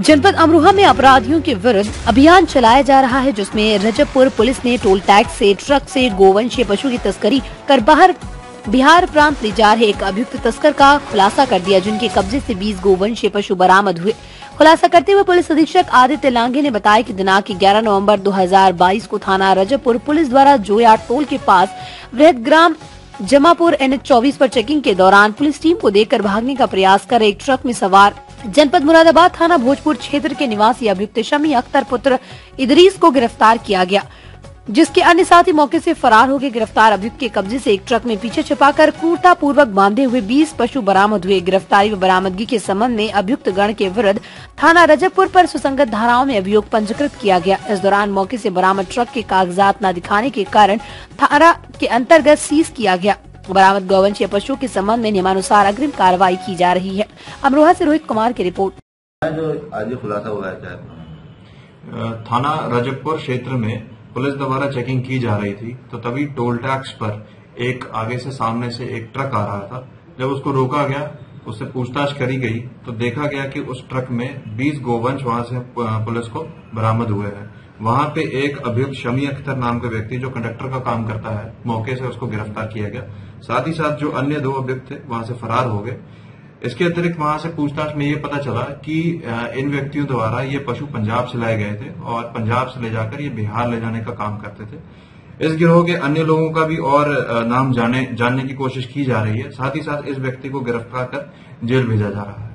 जनपद अमरोहा में अपराधियों के विरुद्ध अभियान चलाया जा रहा है, जिसमें रजबपुर पुलिस ने टोल टैक्स से, ट्रक से गोवंशीय पशु की तस्करी कर बाहर बिहार प्रांत ले जा रहे एक अभियुक्त तस्कर का खुलासा कर दिया, जिनके कब्जे से 20 गोवंशीय पशु बरामद हुए। खुलासा करते हुए पुलिस अधीक्षक आदित्य लांगे ने बताया कि दिनांक 11 नवंबर 2022 को थाना रजबपुर पुलिस द्वारा जोया टोल के पास वृहद ग्राम जमापुर एन एच चौबीस आरोप चेकिंग के दौरान पुलिस टीम को देखकर भागने का प्रयास कर एक ट्रक में सवार जनपद मुरादाबाद थाना भोजपुर क्षेत्र के निवासी अभियुक्त शमी अख्तर पुत्र इदरीस को गिरफ़्तार किया गया, जिसके अन्य साथी मौके से फरार हो गए। गिरफ़्तार अभियुक्त के कब्जे से एक ट्रक में पीछे छिपाकर क्रूरता पूर्वक बांधे हुए 20 पशु बरामद हुए। गिरफ्तारी व बरामदगी के संबंध में अभियुक्त गण के विरुद्ध थाना रजबपुर पर सुसंगत धाराओं में अभियोग पंजीकृत किया गया। इस दौरान मौके से बरामद ट्रक के कागजात न दिखाने के कारण थाना के अंतर्गत सीज किया गया। बरामद गौवंशीय पशुओं के संबंध में नियमानुसार अग्रिम कार्रवाई की जा रही है। अमरोहा ऐसी रोहित कुमार की रिपोर्ट। जो आज खुलासा हुआ है थाना रजकपुर क्षेत्र में पुलिस द्वारा चेकिंग की जा रही थी तो तभी टोल टैक्स पर एक आगे से सामने से एक ट्रक आ रहा था। जब उसको रोका गया उससे पूछताछ करी गई तो देखा गया कि उस ट्रक में 20 गोवंश वहाँ से पुलिस को बरामद हुए हैं। वहाँ पे एक अभियुक्त शमी अख्तर नाम का व्यक्ति जो कंडक्टर का काम करता है, मौके से उसको गिरफ़्तार किया गया। साथ ही साथ जो अन्य दो अभियुक्त थे, वहाँ से फरार हो गए। इसके अतिरिक्त वहाँ से पूछताछ में ये पता चला कि इन व्यक्तियों द्वारा ये पशु पंजाब से लाए गए थे और पंजाब से ले जाकर ये बिहार ले जाने का काम करते थे। इस गिरोह के अन्य लोगों का भी और नाम जाने, जानने की कोशिश की जा रही है। साथ ही साथ इस व्यक्ति को गिरफ़्तार कर जेल भेजा जा रहा है।